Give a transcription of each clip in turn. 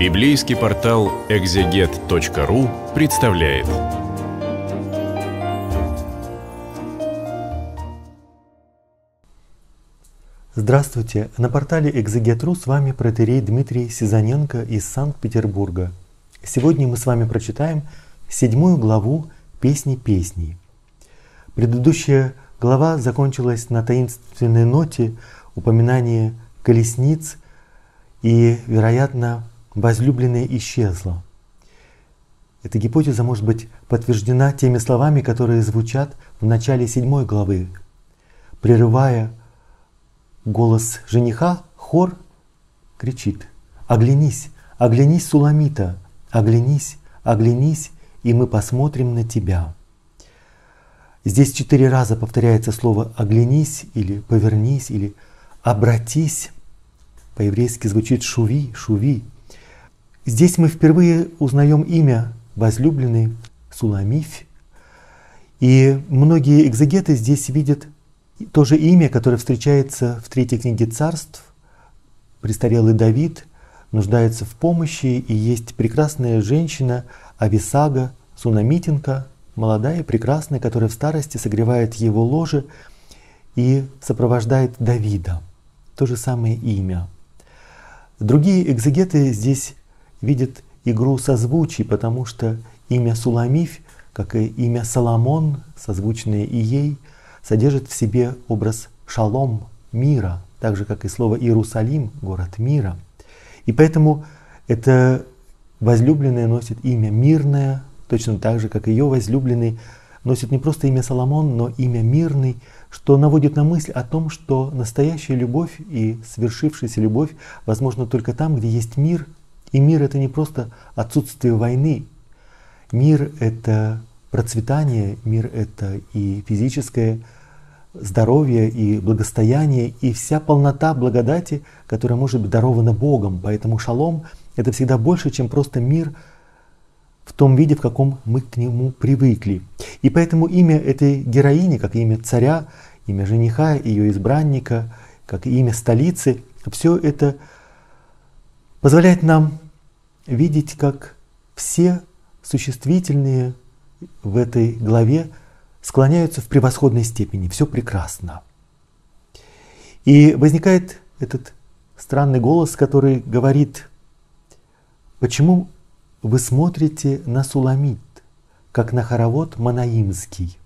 Библейский портал экзегет.ру представляет. Здравствуйте! На портале Экзегет.ру с вами протерей Дмитрий Сизаненко из Санкт-Петербурга. Сегодня мы с вами прочитаем седьмую главу «Песни песней». Предыдущая глава закончилась на таинственной ноте упоминания колесниц и, вероятно, возлюбленная исчезла. Эта гипотеза может быть подтверждена теми словами, которые звучат в начале седьмой главы. Прерывая голос жениха, хор кричит «Оглянись, оглянись, Суламита, оглянись, оглянись, и мы посмотрим на тебя». Здесь четыре раза повторяется слово «оглянись» или «повернись» или «обратись». По-еврейски звучит «шуви», «шуви». Здесь мы впервые узнаем имя возлюбленный Суламиф. И многие экзегеты здесь видят то же имя, которое встречается в третьей книге царств. Престарелый Давид нуждается в помощи, и есть прекрасная женщина Ависага, Сунамитинка, молодая, прекрасная, которая в старости согревает его ложе и сопровождает Давида. То же самое имя. Другие экзегеты здесь видят игру созвучий, потому что имя Суламиф, как и имя Соломон, созвучное и ей, содержит в себе образ шалом, мира, так же как и слово Иерусалим, город мира. И поэтому это возлюбленная носит имя мирное, точно так же, как ее возлюбленный носит не просто имя Соломон, но имя мирный, что наводит на мысль о том, что настоящая любовь и свершившаяся любовь возможна только там, где есть мир. И мир это не просто отсутствие войны. Мир это процветание, мир это и физическое здоровье, и благостояние, и вся полнота благодати, которая может быть дарована Богом. Поэтому шалом это всегда больше, чем просто мир – в том виде, в каком мы к нему привыкли. И поэтому имя этой героини, как имя царя, имя жениха, ее избранника, как имя столицы, все это позволяет нам видеть, как все существительные в этой главе склоняются в превосходной степени. Все прекрасно. И возникает этот странный голос, который говорит, почему вы смотрите на Суламит, как на хоровод Манаимский.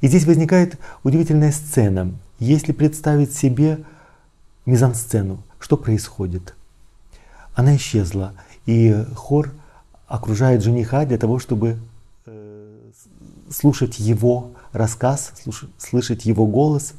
И здесь возникает удивительная сцена. Если представить себе мизансцену, что происходит? Она исчезла, и хор окружает жениха для того, чтобы э, слушать его рассказ, слышать его голос.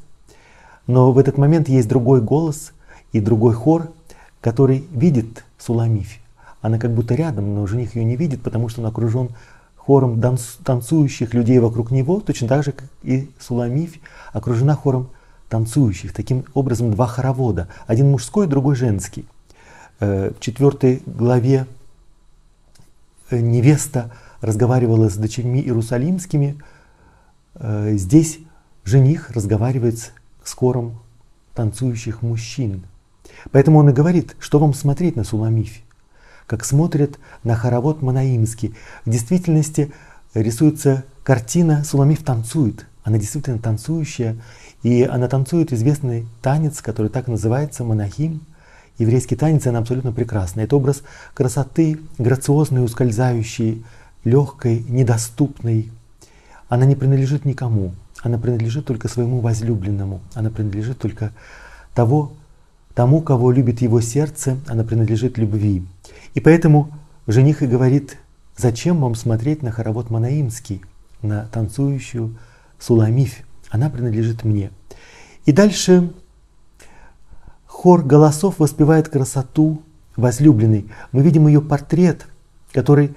Но в этот момент есть другой голос и другой хор, который видит Суламифь. Она как будто рядом, но жених ее не видит, потому что он окружен хором танцующих людей вокруг него, точно так же, как и Суламиф окружена хором танцующих. Таким образом, два хоровода. Один мужской, другой женский. Э, в четвертой главе э, невеста разговаривала с дочерьми иерусалимскими. Э, здесь жених разговаривает с хором танцующих мужчин. Поэтому он и говорит, что вам смотреть на Суламифе как смотрят на хоровод Манаимский. В действительности рисуется картина «Суламиф танцует». Она действительно танцующая, и она танцует известный танец, который так называется Манахим. Еврейский танец, она абсолютно прекрасна. Это образ красоты, грациозной, ускользающей, легкой, недоступной. Она не принадлежит никому. Она принадлежит только своему возлюбленному. Она принадлежит только того, тому, кого любит его сердце. Она принадлежит любви. И поэтому жених и говорит, зачем вам смотреть на хоровод Манаимский, на танцующую Суламиф, она принадлежит мне. И дальше хор голосов воспевает красоту возлюбленной. Мы видим ее портрет, который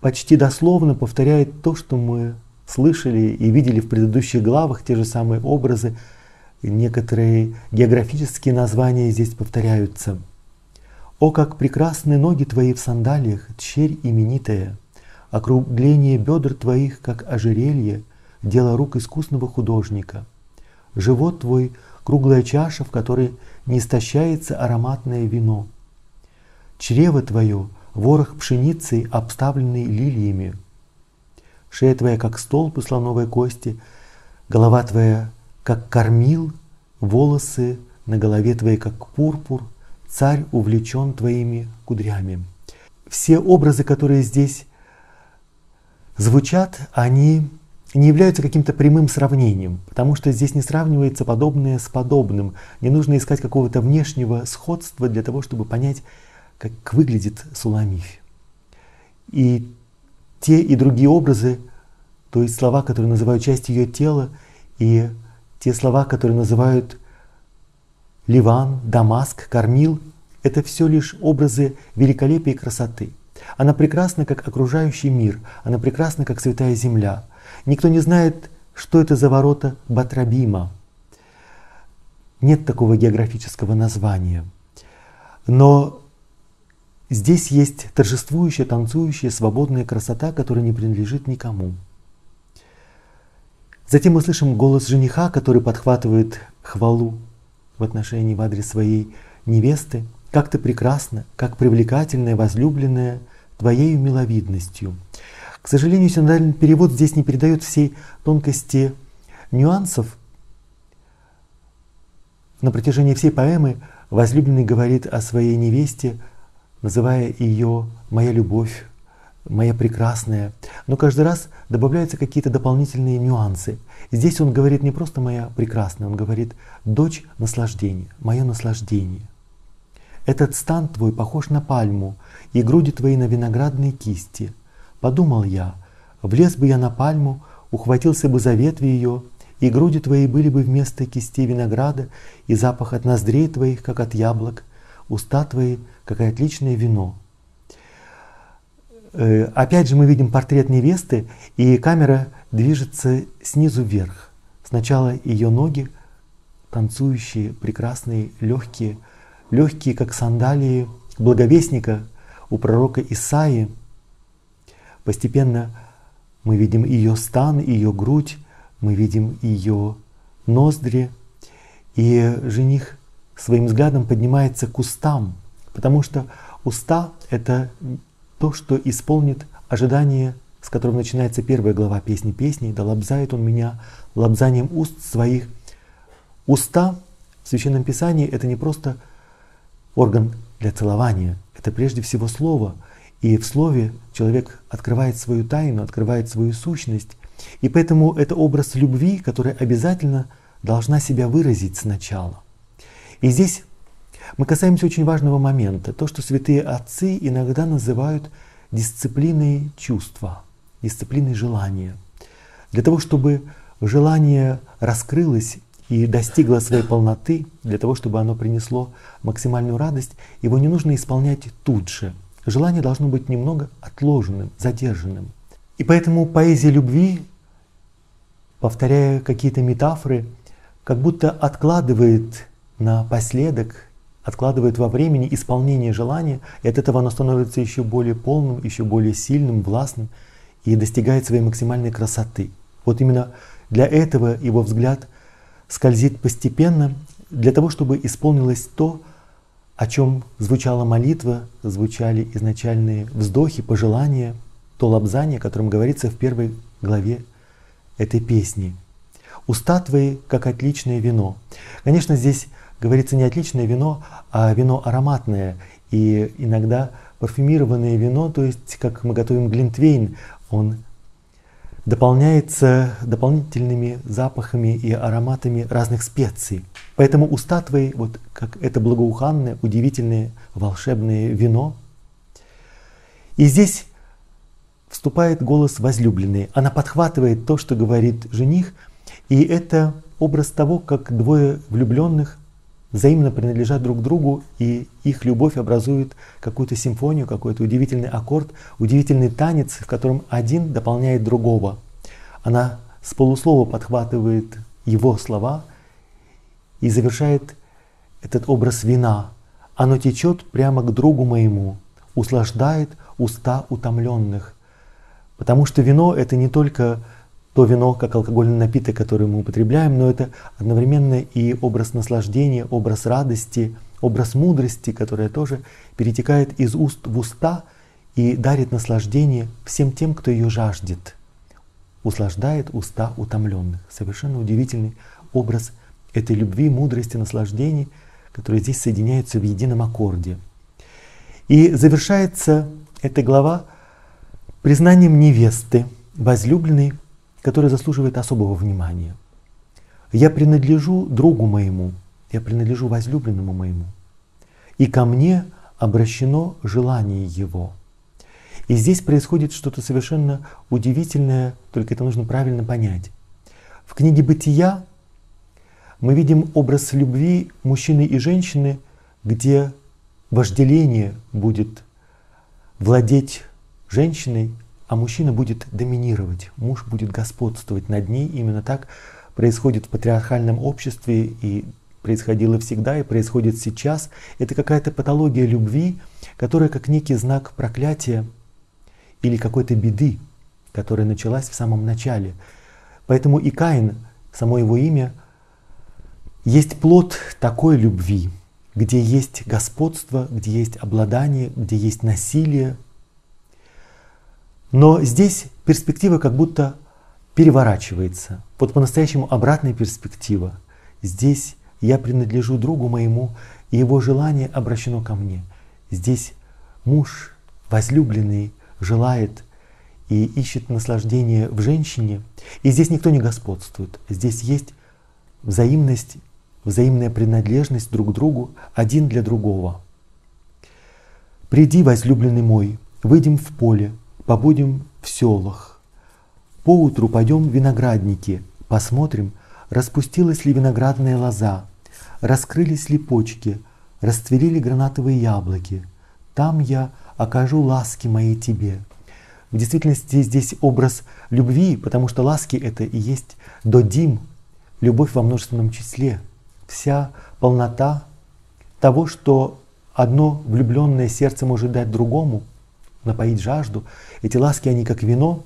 почти дословно повторяет то, что мы слышали и видели в предыдущих главах, те же самые образы, некоторые географические названия здесь повторяются – о, как прекрасны ноги твои в сандалиях, тщерь именитая! Округление бедр твоих, как ожерелье, дело рук искусного художника. Живот твой — круглая чаша, в которой не истощается ароматное вино. чрево твое — ворох пшеницы, обставленный лилиями. Шея твоя, как столб из слоновой кости, голова твоя, как кормил, волосы на голове твоей, как пурпур, царь увлечен твоими кудрями. Все образы, которые здесь звучат, они не являются каким-то прямым сравнением, потому что здесь не сравнивается подобное с подобным. Не нужно искать какого-то внешнего сходства для того, чтобы понять, как выглядит Суламифь. И те и другие образы, то есть слова, которые называют часть ее тела, и те слова, которые называют Ливан, Дамаск, Кормил, это все лишь образы великолепия и красоты. Она прекрасна, как окружающий мир, она прекрасна, как святая земля. Никто не знает, что это за ворота Батрабима. Нет такого географического названия. Но здесь есть торжествующая, танцующая, свободная красота, которая не принадлежит никому. Затем мы слышим голос жениха, который подхватывает хвалу в отношении в адрес своей невесты. Как ты прекрасна, как привлекательная, возлюбленная твоею миловидностью. К сожалению, синодальный перевод здесь не передает всей тонкости нюансов. На протяжении всей поэмы возлюбленный говорит о своей невесте, называя ее «моя любовь», «моя прекрасная». Но каждый раз добавляются какие-то дополнительные нюансы. Здесь он говорит не просто «моя прекрасная», он говорит «дочь наслаждения», «мое наслаждение». Этот стан твой похож на пальму, и груди твои на виноградные кисти. Подумал я, влез бы я на пальму, ухватился бы за ветви ее, и груди твои были бы вместо кистей винограда, и запах от ноздрей твоих, как от яблок, уста твои, как отличное вино. Э, опять же мы видим портрет невесты, и камера движется снизу вверх. Сначала ее ноги, танцующие, прекрасные, легкие, легкие, как сандалии благовестника у пророка Исаии. Постепенно мы видим ее стан, ее грудь, мы видим ее ноздри, и жених своим взглядом поднимается к устам, потому что уста — это то, что исполнит ожидание, с которым начинается первая глава песни песни, «Да лобзает он меня лобзанием уст своих». Уста в Священном Писании — это не просто орган для целования, это прежде всего слово. И в слове человек открывает свою тайну, открывает свою сущность. И поэтому это образ любви, которая обязательно должна себя выразить сначала. И здесь мы касаемся очень важного момента, то, что святые отцы иногда называют дисциплиной чувства, дисциплиной желания. Для того, чтобы желание раскрылось и достигло своей полноты, для того, чтобы оно принесло максимальную радость, его не нужно исполнять тут же. Желание должно быть немного отложенным, задержанным. И поэтому поэзия любви, повторяя какие-то метафоры, как будто откладывает напоследок, откладывает во времени исполнение желания, и от этого оно становится еще более полным, еще более сильным, властным и достигает своей максимальной красоты. Вот именно для этого его взгляд – скользит постепенно для того, чтобы исполнилось то, о чем звучала молитва, звучали изначальные вздохи, пожелания, то лобзание, о котором говорится в первой главе этой песни. «Уста твои, как отличное вино». Конечно, здесь говорится не отличное вино, а вино ароматное. И иногда парфюмированное вино, то есть как мы готовим глинтвейн, он дополняется дополнительными запахами и ароматами разных специй. Поэтому уста твои, вот как это благоуханное, удивительное, волшебное вино. И здесь вступает голос возлюбленной. Она подхватывает то, что говорит жених, и это образ того, как двое влюбленных взаимно принадлежат друг другу, и их любовь образует какую-то симфонию, какой-то удивительный аккорд, удивительный танец, в котором один дополняет другого. Она с полуслова подхватывает его слова и завершает этот образ вина. Оно течет прямо к другу моему, услаждает уста утомленных. Потому что вино это не только то вино, как алкогольный напиток, который мы употребляем, но это одновременно и образ наслаждения, образ радости, образ мудрости, которая тоже перетекает из уст в уста и дарит наслаждение всем тем, кто ее жаждет. Услаждает уста утомленных. Совершенно удивительный образ этой любви, мудрости, наслаждений, которые здесь соединяются в едином аккорде. И завершается эта глава признанием невесты, возлюбленной, которая заслуживает особого внимания. Я принадлежу другу моему, я принадлежу возлюбленному моему, и ко мне обращено желание его. И здесь происходит что-то совершенно удивительное, только это нужно правильно понять. В книге «Бытия» мы видим образ любви мужчины и женщины, где вожделение будет владеть женщиной, а мужчина будет доминировать, муж будет господствовать над ней. Именно так происходит в патриархальном обществе и происходило всегда и происходит сейчас. Это какая-то патология любви, которая как некий знак проклятия или какой-то беды, которая началась в самом начале. Поэтому и Каин, само его имя, есть плод такой любви, где есть господство, где есть обладание, где есть насилие. Но здесь перспектива как будто переворачивается. Вот по-настоящему обратная перспектива. Здесь я принадлежу другу моему, и его желание обращено ко мне. Здесь муж, возлюбленный, желает и ищет наслаждение в женщине. И здесь никто не господствует. Здесь есть взаимность, взаимная принадлежность друг к другу, один для другого. «Приди, возлюбленный мой, выйдем в поле, побудем в селах. Поутру пойдем в виноградники, посмотрим, распустилась ли виноградная лоза, раскрылись ли почки, расцвели ли гранатовые яблоки. Там я окажу ласки мои тебе. В действительности здесь образ любви, потому что ласки это и есть додим, любовь во множественном числе. Вся полнота того, что одно влюбленное сердце может дать другому, напоить жажду. Эти ласки, они как вино.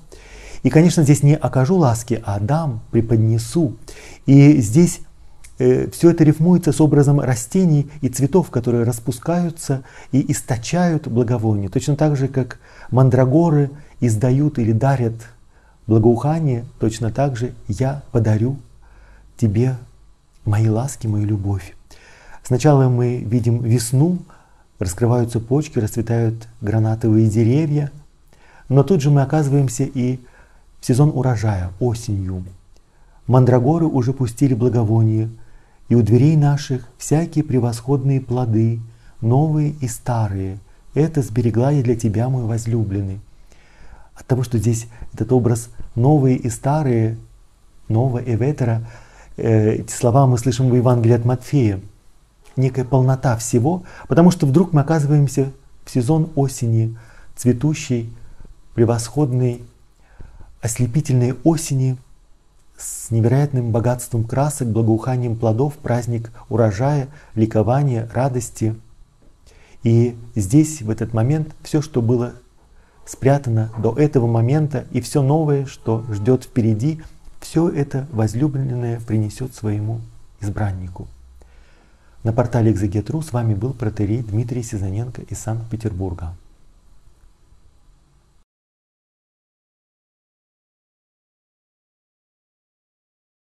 И, конечно, здесь не окажу ласки, а дам, преподнесу. И здесь Э, все это рифмуется с образом растений и цветов, которые распускаются и источают благовоние. Точно так же, как мандрагоры издают или дарят благоухание, точно так же я подарю тебе мои ласки, мою любовь. Сначала мы видим весну, раскрываются почки, расцветают гранатовые деревья, но тут же мы оказываемся и в сезон урожая, осенью. Мандрагоры уже пустили благовоние – и у дверей наших всякие превосходные плоды, новые и старые. Это сберегла я для тебя, мой возлюбленный. От того, что здесь этот образ новые и старые, нового Эветера, э, эти слова мы слышим в Евангелии от Матфея. Некая полнота всего, потому что вдруг мы оказываемся в сезон осени, цветущей, превосходной, ослепительной осени – с невероятным богатством красок, благоуханием плодов, праздник урожая, ликования, радости. И здесь, в этот момент, все, что было спрятано до этого момента, и все новое, что ждет впереди, все это возлюбленное принесет своему избраннику. На портале Экзегет.ру с вами был протерей Дмитрий Сизаненко из Санкт-Петербурга.